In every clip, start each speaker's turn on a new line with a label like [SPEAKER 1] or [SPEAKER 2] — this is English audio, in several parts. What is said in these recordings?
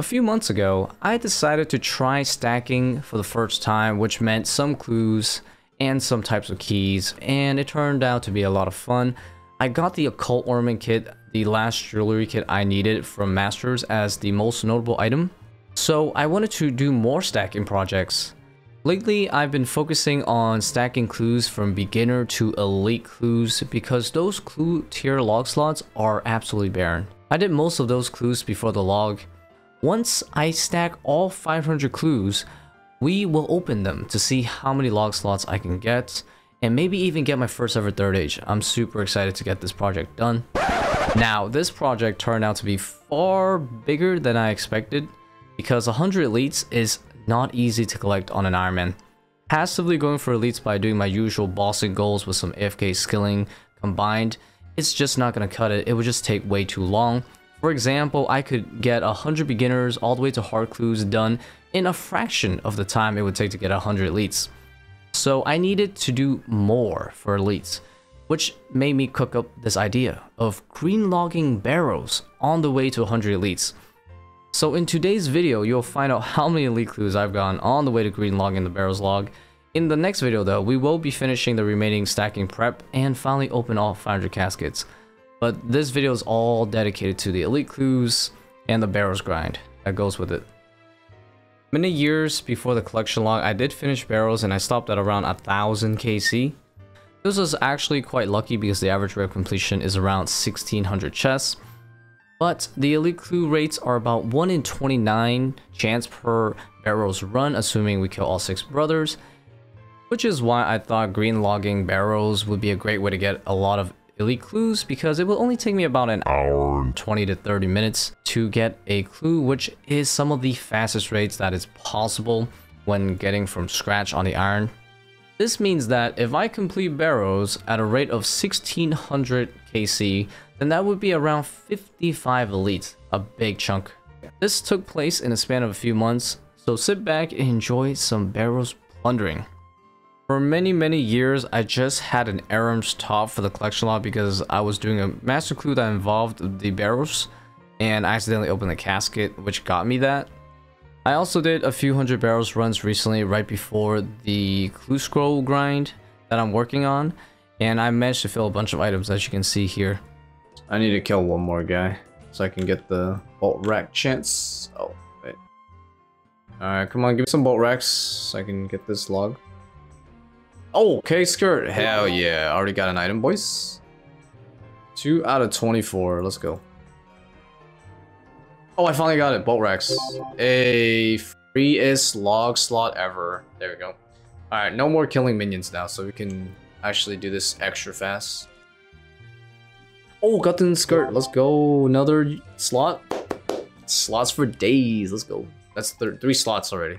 [SPEAKER 1] A few months ago, I decided to try stacking for the first time, which meant some clues and some types of keys, and it turned out to be a lot of fun. I got the Occult Ornament Kit, the last jewelry kit I needed from Masters as the most notable item, so I wanted to do more stacking projects. Lately, I've been focusing on stacking clues from beginner to elite clues because those clue tier log slots are absolutely barren. I did most of those clues before the log. Once I stack all 500 clues, we will open them to see how many log slots I can get and maybe even get my first ever third age. I'm super excited to get this project done. Now, this project turned out to be far bigger than I expected because 100 elites is not easy to collect on an Ironman. Passively going for elites by doing my usual bossing goals with some AFK skilling combined, it's just not going to cut it. It would just take way too long. For example, I could get 100 beginners all the way to hard clues done in a fraction of the time it would take to get 100 elites. So I needed to do more for elites, which made me cook up this idea of green logging barrows on the way to 100 elites. So in today's video, you'll find out how many elite clues I've gotten on the way to green logging the barrows log. In the next video though, we will be finishing the remaining stacking prep and finally open all 500 caskets. But this video is all dedicated to the elite clues and the barrows grind that goes with it. Many years before the collection log, I did finish barrows and I stopped at around 1000 KC. This was actually quite lucky because the average rate of completion is around 1600 chests. But the elite clue rates are about 1 in 29 chance per barrows run, assuming we kill all 6 brothers. Which is why I thought green logging barrows would be a great way to get a lot of elite clues because it will only take me about an hour and 20 to 30 minutes to get a clue which is some of the fastest rates that is possible when getting from scratch on the iron. This means that if I complete barrows at a rate of 1600 KC then that would be around 55 elites, a big chunk. This took place in a span of a few months, so sit back and enjoy some barrows plundering. For many many years, I just had an Ahrim's top for the collection log because I was doing a master clue that involved the barrows, and I accidentally opened the casket, which got me that. I also did a few hundred barrows runs recently right before the clue scroll grind that I'm working on, and I managed to fill a bunch of items as you can see here.
[SPEAKER 2] I need to kill one more guy so I can get the bolt rack chance. Oh, wait. Alright, come on, give me some bolt racks so I can get this log. Oh, okay, skirt. Hell yeah. Already got an item, boys. 2 out of 24. Let's go. Oh, I finally got it. Bolt racks. A freest log slot ever. There we go. Alright, no more killing minions now, so we can actually do this extra fast. Oh, got the skirt. Let's go. Another slot. Slots for days. Let's go. That's th three slots already.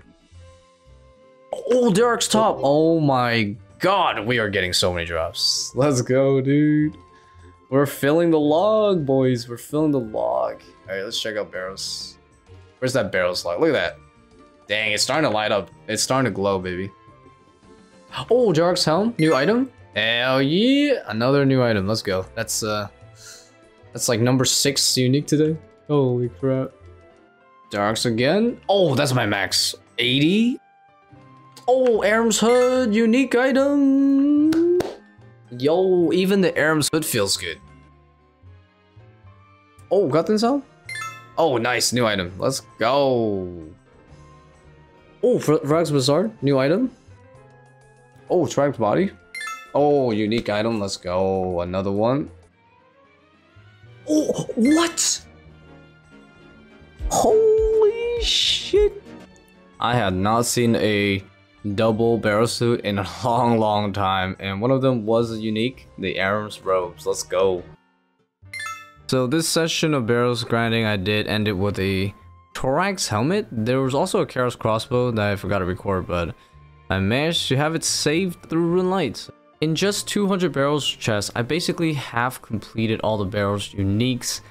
[SPEAKER 2] Oh, Dharok's top. Oh my god. We are getting so many drops. Let's go, dude. We're filling the log, boys. We're filling the log. All right, let's check out barrows. Where's that barrows log? Look at that. Dang, it's starting to light up. It's starting to glow, baby. Oh, Jark's helm. New item. Hell yeah. Another new item. Let's go. That's, uh... That's like number six unique today. Holy crap. Darks again. Oh, that's my max. 80. Oh, Ahrim's Hood, unique item. Yo, even the Ahrim's Hood feels good. Oh, got out? Oh, nice, new item. Let's go. Oh, Verac's brassard, new item. Oh, Tracked Body. Oh, unique item, let's go. Another one. Oh, what? Holy shit. I had not seen a double barrel suit in a long, long time, and one of them was unique, the Ahrim's robes. Let's go. So this session of barrows grinding I did ended with a Thorax helmet. There was also a Karil's crossbow that I forgot to record, but I managed to have it saved through RuneLite. In just 200 barrows chest, I basically have completed all the barrows uniques.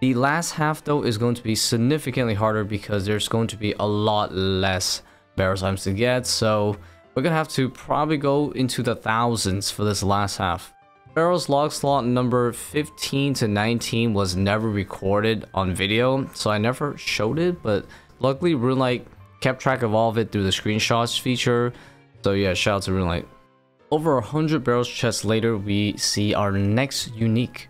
[SPEAKER 2] The last half though is going to be significantly harder because there's going to be a lot less barrows items to get, so we're gonna have to probably go into the thousands for this last half.
[SPEAKER 1] Barrel's log slot number 15 to 19 was never recorded on video, so I never showed it, but luckily RuneLite kept track of all of it through the screenshots feature. So yeah, shout out to RuneLite. Over 100 barrows chests later, we see our next unique.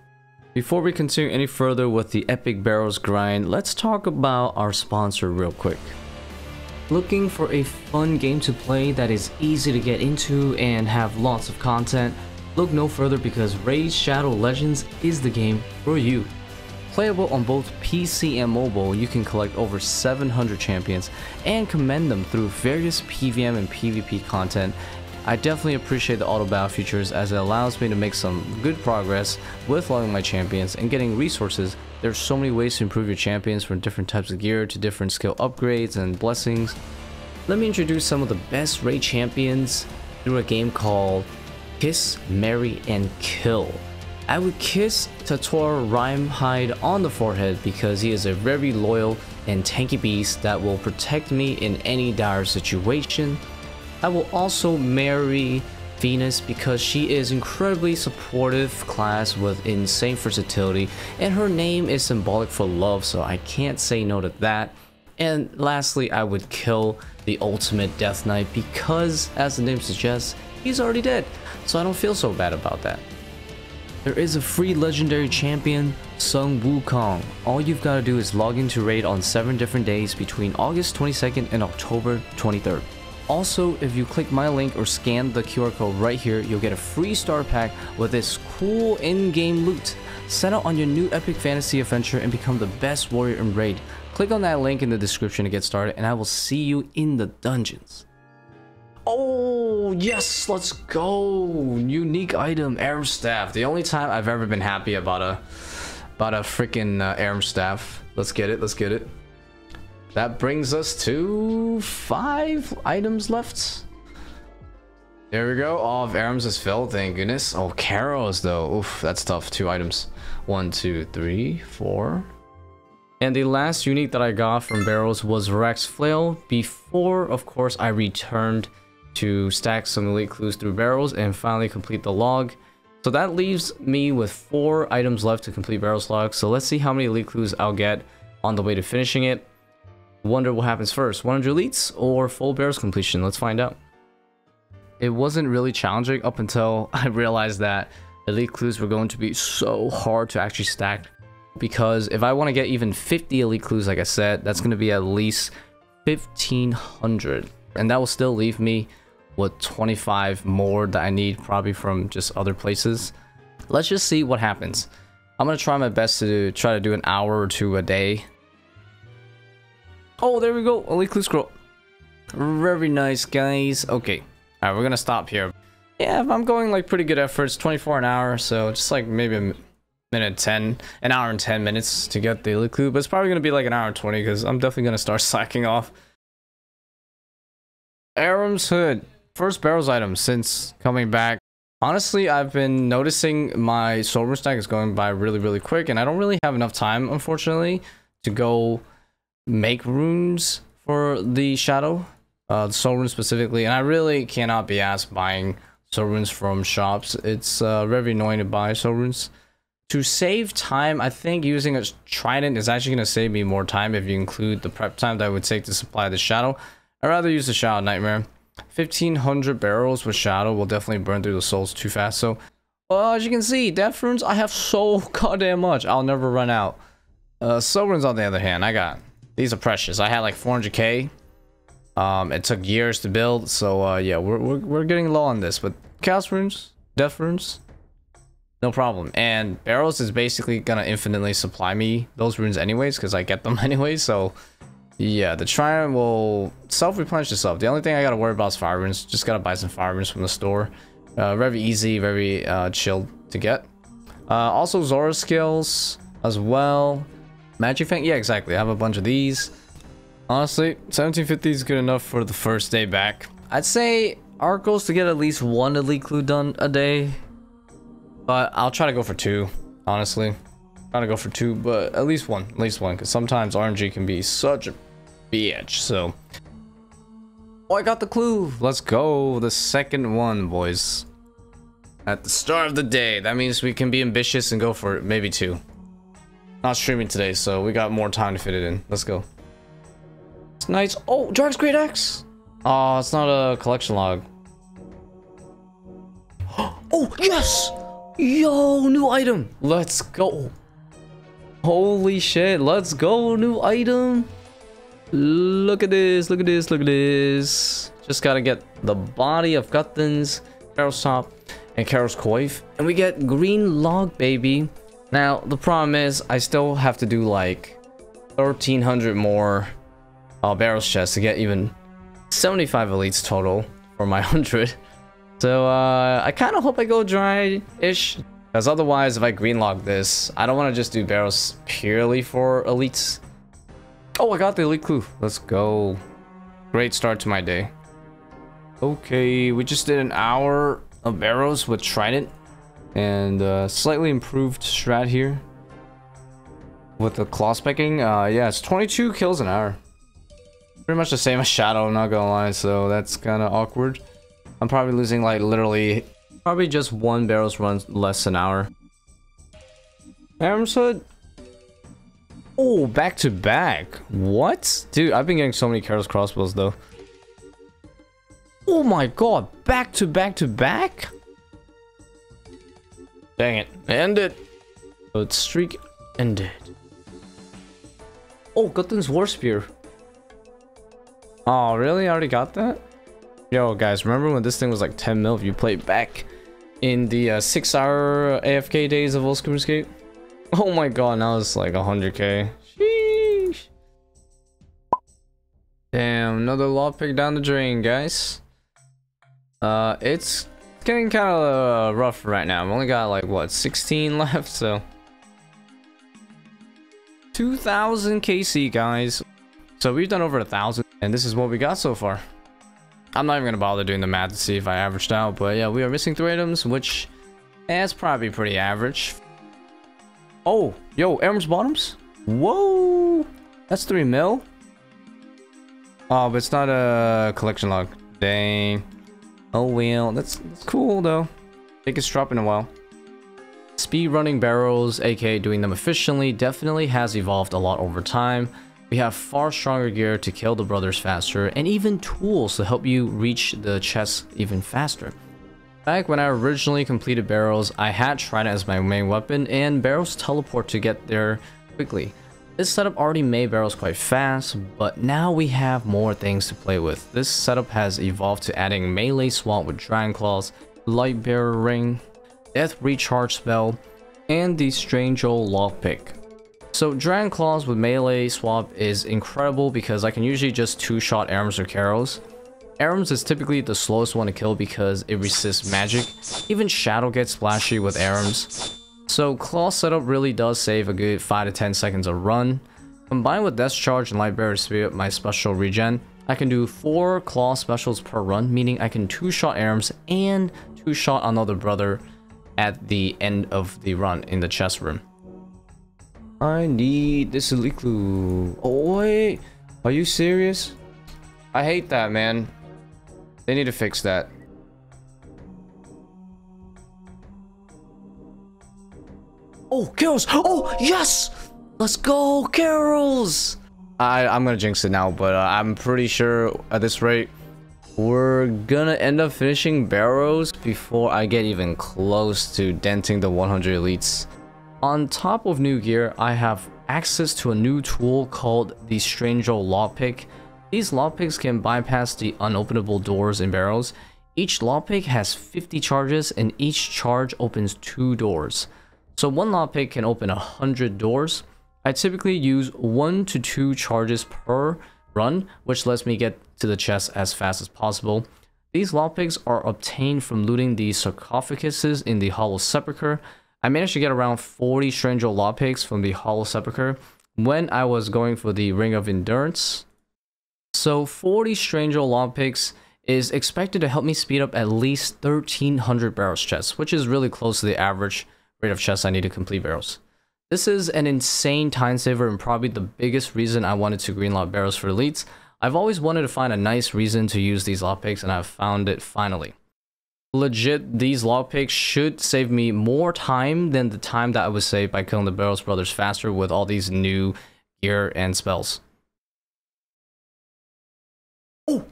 [SPEAKER 1] Before we continue any further with the epic barrows grind, let's talk about our sponsor real quick. Looking for a fun game to play that is easy to get into and have lots of content? Look no further because Raid Shadow Legends is the game for you. Playable on both PC and mobile, you can collect over 700 champions and commend them through various PVM and PvP content. I definitely appreciate the auto battle features as it allows me to make some good progress with leveling my champions and getting resources. There's so many ways to improve your champions from different types of gear to different skill upgrades and blessings. Let me introduce some of the best raid champions through a game called Kiss, Marry, and Kill. I would kiss Tator Rimehide on the forehead because he is a very loyal and tanky beast that will protect me in any dire situation. I will also marry Venus because she is incredibly supportive class with insane versatility and her name is symbolic for love so I can't say no to that. And lastly, I would kill the ultimate Death Knight because, as the name suggests, he's already dead so I don't feel so bad about that. There is a free legendary champion, Sun Wukong. All you've got to do is log into raid on 7 different days between August 22nd and October 23rd. Also, if you click my link or scan the QR code right here, you'll get a free star pack with this cool in-game loot. Set out on your new epic fantasy adventure and become the best warrior in raid. Click on that link in the description to get started and I will see you in the dungeons. Oh, yes, let's go. Unique item, Ahrim Staff. The only time I've ever been happy about a about a freaking uh, Staff. Let's get it, let's get it. That brings us to five items left. There we go. All of Ahrim's is filled, thank goodness. Oh, Karil's though. Oof, that's tough. Two items. One, two, three, four. And the last unique that I got from Barrows was Rex Flail. Before, of course, I returned to stack some elite clues through barrows and finally complete the log. So that leaves me with four items left to complete barrows log. So let's see how many elite clues I'll get on the way to finishing it. Wonder what happens first, 100 elites or full barrows completion? Let's find out. It wasn't really challenging up until I realized that elite clues were going to be so hard to actually stack. Because if I want to get even 50 elite clues, like I said, that's going to be at least 1500. And that will still leave me with 25 more that I need probably from just other places. Let's just see what happens. I'm gonna try my best to try to do an hour or two a day. Oh, there we go. Elite clue scroll. Very nice, guys. Okay. All right, we're gonna stop here. Yeah, I'm going like pretty good efforts. 24 an hour, so just like maybe a minute 10, an hour and 10 minutes to get the clue. But it's probably gonna be like an hour and 20 because I'm definitely gonna start slacking off. Ahrim's Hood. First barrows item since coming back. Honestly, I've been noticing my rune stack is going by really, really quick, and I don't really have enough time, unfortunately, to go make runes for the shadow, uh, soul rune specifically, and I really cannot be asked buying soul runes from shops. It's uh, very annoying to buy soul runes. To save time, I think using a trident is actually going to save me more time if you include the prep time that would take to supply the shadow. I'd rather use the Shadow Nightmare. 1500 barrows with Shadow will definitely burn through the souls too fast. So, well, as you can see, Death Runes, I have so goddamn much. I'll never run out. Uh, Soul Runes, on the other hand, I got... These are precious. I had like 400k. Um, it took years to build. So, uh, yeah, we're, we're, we're getting low on this. But Chaos Runes, Death Runes, no problem. And Barrows is basically gonna infinitely supply me those runes anyways, because I get them anyways. So, yeah, the Trident will self-replenish itself. The only thing I gotta worry about is fire runes. Just gotta buy some fire runes from the store. Uh, very easy, very uh, chill to get. Uh, also Zora skills as well. Magic Fang, yeah, exactly. I have a bunch of these. Honestly, 1750 is good enough for the first day back. I'd say our goal is to get at least one elite clue done a day. But I'll try to go for two, honestly. Trying to go for two, but at least one. At least one, because sometimes RNG can be such a bitch, so... Oh, I got the clue! Let's go! The second one, boys. At the start of the day. That means we can be ambitious and go for. Maybe two. Not streaming today, so we got more time to fit it in. Let's go. It's nice. Oh, Dharok's greataxe! Oh, it's not a collection log. Oh, yes! Yo, new item! Let's go. Holy shit, let's go, new item. Look at this, look at this, look at this. Just gotta get the body of Guthan's, Karil's top, and Karil's coif. And we get green log, baby. Now, the problem is, I still have to do like 1,300 more uh, barrows chests to get even 75 elites total for my 100. So, uh, I kind of hope I go dry-ish. Because otherwise, if I green log this, I don't want to just do barrows purely for elites. Oh, I got the elite clue. Let's go. Great start to my day. Okay, we just did an hour of barrows with Trident. And uh, slightly improved strat here. With the claw specking. Uh, yeah, it's 22 kills an hour. Pretty much the same as Shadow, not gonna lie, so that's kind of awkward. I'm probably losing like literally, probably just one barrows run less an hour. Ahrim's Hood. Oh, back to back. What? Dude, I've been getting so many Karil's crossbows though. Oh my god, back to back to back? Dang it. End it. So it's streak ended. Oh, Guthan's War Spear. Oh, really? I already got that? Yo, guys, remember when this thing was like 10 mil if you played back in the uh, 6 hour AFK days of Old Escape? Oh my god, now it's like 100k. Sheesh. Damn, another law pick down the drain, guys. Uh, it's getting kind of uh, rough right now. I've only got like, what, 16 left, so... 2,000 KC, guys. So we've done over a thousand, and this is what we got so far. I'm not even gonna bother doing the math to see if I averaged out, but yeah, we are missing three items, which is probably pretty average. Oh, yo, Elmer's bottoms? Whoa, that's three mil. Oh, but it's not a collection log. Dang. Oh well, that's, that's cool though. Biggest drop in a while. Speed running barrows, aka doing them efficiently, definitely has evolved a lot over time. We have far stronger gear to kill the brothers faster, and even tools to help you reach the chest even faster. Back when I originally completed barrows, I had Trident as my main weapon, and barrows teleport to get there quickly. This setup already made barrows quite fast, but now we have more things to play with. This setup has evolved to adding melee swap with Dragon Claws, Light Bearer Ring, Death Recharge Spell, and the Strange Old Lockpick. So Dragon Claws with melee swap is incredible because I can usually just two-shot Ahrims or Karils. Ahrims is typically the slowest one to kill because it resists magic. Even Shadow gets splashy with Ahrims. So Claw setup really does save a good 5 to 10 seconds a run. Combined with Death Charge and Light Bearer Spirit, my special regen, I can do 4 Claw specials per run, meaning I can two-shot Ahrims and two-shot another brother at the end of the run in the chest room. I need this elite clue. Oh wait, are you serious? I hate that, man. They need to fix that. Oh, Karils! Oh, yes! Let's go, Karils! I, I'm gonna jinx it now, but uh, I'm pretty sure at this rate, we're gonna end up finishing barrows before I get even close to denting the 100 elites. On top of new gear, I have access to a new tool called the Strange Old Lockpick. These lockpicks can bypass the unopenable doors in barrows. Each lockpick has 50 charges and each charge opens 2 doors. So one lockpick can open 100 doors. I typically use 1 to 2 charges per run, which lets me get to the chest as fast as possible. These lockpicks are obtained from looting the sarcophaguses in the Hallowed Sepulchre. I managed to get around 40 Strange Old lockpicks from the Hallowed Sepulchre when I was going for the Ring of Endurance. So 40 Strange Old lockpicks is expected to help me speed up at least 1300 barrows chests, which is really close to the average rate of chests I need to complete barrows. This is an insane time saver and probably the biggest reason I wanted to green log barrels for elites. I've always wanted to find a nice reason to use these lockpicks and I've found it finally. legit, these lockpicks should save me more time than the time that I was saved by killing the Barrows Brothers faster with all these new gear and spells. Oh!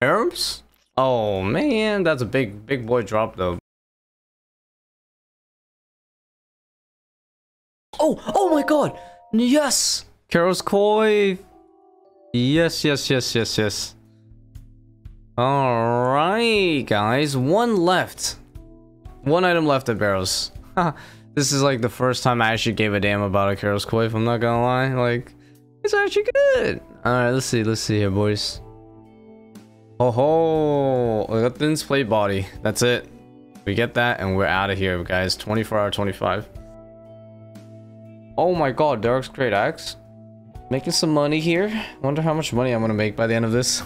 [SPEAKER 1] Arabs? Oh man, that's a big, big boy drop though. Oh, oh my god! Yes! Karil's coif! Yes, yes, yes, yes, yes. Alright, guys. One left. One item left at Barrows. this is like the first time I actually gave a damn about a Karil's coif, if I'm not gonna lie. Like, it's actually good. Alright, let's see. Let's see here, boys. Oh ho! Thin plate body. That's it. We get that and we're out of here, guys. 24 hour 25. Oh my god, Dharok's great axe. Making some money here. Wonder how much money I'm gonna make by the end of this.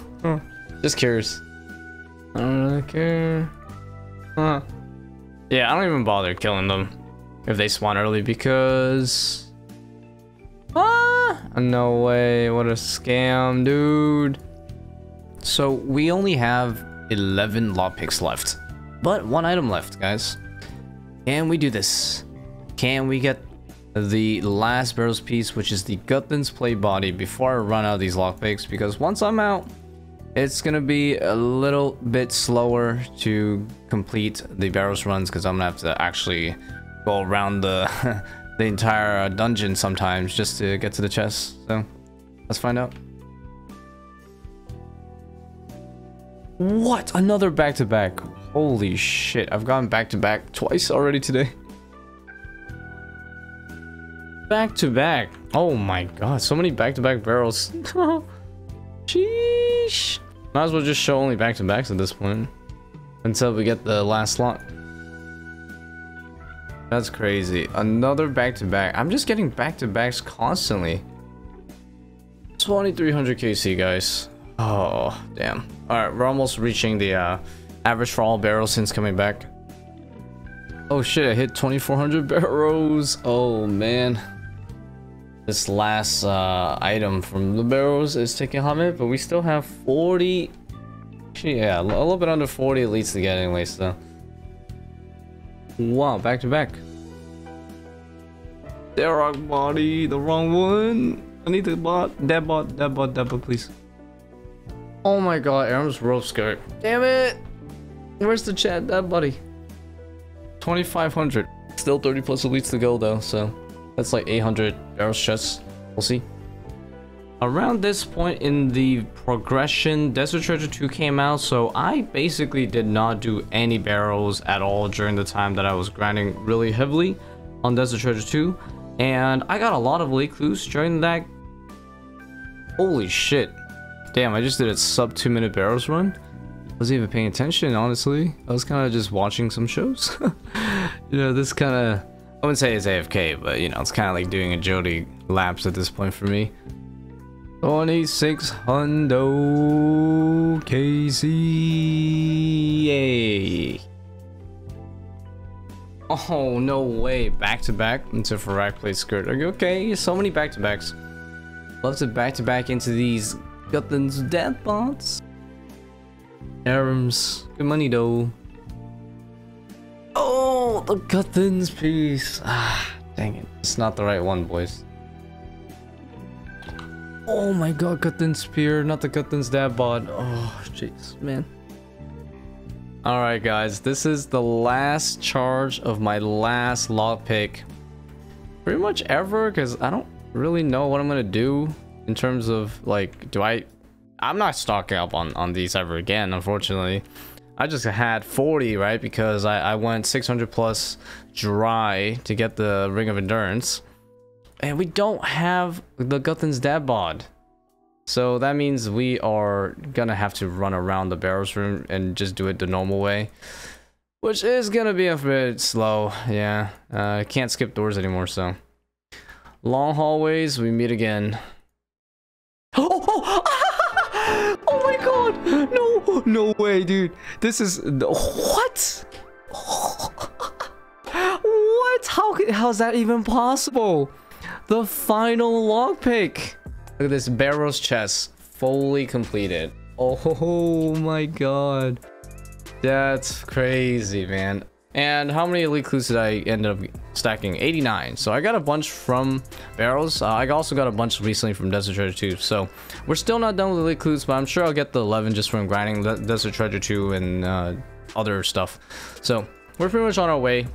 [SPEAKER 1] Just curious. I don't really care. Huh. Yeah, I don't even bother killing them if they spawn early because... Ah! No way, what a scam, dude. So we only have 11 lockpicks left, but one item left, guys. Can we do this? Can we get the last barrows piece, which is the Guthan's plate body, before I run out of these lockpicks, because once I'm out, it's gonna be a little bit slower to complete the barrows runs, because I'm gonna have to actually go around the the entire dungeon sometimes just to get to the chest. So let's find out. What? Another back-to-back. -back. Holy shit, I've gone back-to-back -back twice already today back to back. Oh my god, so many back to back barrows. Sheesh. Might as well just show only back to backs at this point. Until we get the last slot. That's crazy. Another back to back. I'm just getting back to backs constantly. 2300 KC, guys. Oh, damn. Alright, we're almost reaching the uh, average for all barrows since coming back. Oh shit, I hit 2400 barrows. Oh man. This last uh, item from the barrows is taking a hot but we still have 40... Actually, yeah, a little bit under 40 elites to get anyway, so... Wow, back to back. Dharok body, the wrong one. I need the bot, that bot, that bot, that bot, please. Oh my god, Ahrim's rope skirt. Damn it! Where's the chat, that buddy? 2500. Still 30 plus elites to go though, so... That's like 800 barrows chests. We'll see. Around this point in the progression, Desert Treasure 2 came out, so I basically did not do any barrows at all during the time that I was grinding really heavily on Desert Treasure 2. And I got a lot of elite clues during that. Holy shit. Damn, I just did a sub 2 minute barrows run. I wasn't even paying attention, honestly. I was kind of just watching some shows. you know, this kind of I wouldn't say it's AFK, but you know, it's kind of like doing agility laps at this point for me. 2600 KC. Yay. Oh, no way. Back to back into Farak plate skirt. Okay? So many back to backs. Love to back to back into these Guthan's death bots. Ahrims. Good money though. The Guthan's piece. Ah, dang it. It's not the right one, boys. Oh my god, Guthan's spear, not the Guthan's dad bod. Oh, jeez, man. Alright, guys, this is the last charge of my last lockpick. Pretty much ever, because I don't really know what I'm going to do in terms of, like, do I... I'm not stocking up on, on these ever again, unfortunately. I just had 40, right? Because I, I went 600 plus dry to get the Ring of Endurance. And we don't have the Guthan's Dad bod. So that means we are gonna have to run around the barrows room and just do it the normal way. Which is gonna be a bit slow, yeah. I uh, can't skip doors anymore, so. Long hallways, we meet again. Oh, oh, my god! No! No way, dude. This is... What? What? How, how's that even possible? The final lockpick. Look at this Barrows chest. Fully completed. Oh my god. That's crazy, man. And how many elite clues did I end up stacking? 89. So I got a bunch from barrows. Uh, I also got a bunch recently from Desert Treasure 2. So we're still not done with the elite clues, but I'm sure I'll get the 11 just from grinding Desert Treasure 2 and uh, other stuff. So we're pretty much on our way.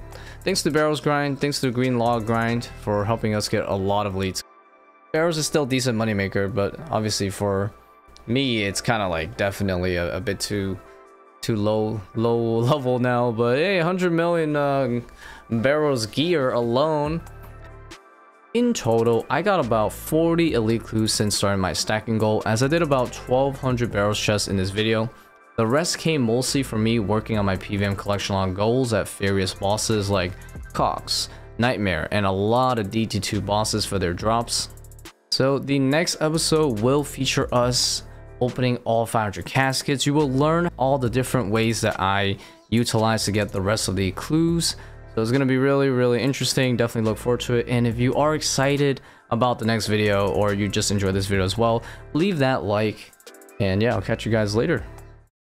[SPEAKER 1] Thanks to Barrows Grind, thanks to Green Log Grind for helping us get a lot of leads. Barrows is still decent moneymaker, but obviously for me, it's kind of like definitely a, a bit too too low low level now but hey 100 million uh, barrows gear alone in total i got about 40 elite clues since starting my stacking goal as i did about 1200 barrows chests in this video the rest came mostly from me working on my pvm collection on goals at various bosses like cox nightmare and a lot of dt2 bosses for their drops so the next episode will feature us opening all 500 caskets. You will learn all the different ways that I utilize to get the rest of the clues. So it's going to be really, really interesting. Definitely look forward to it. And if you are excited about the next video or you just enjoyed this video as well, leave that like. And yeah, I'll catch you guys later.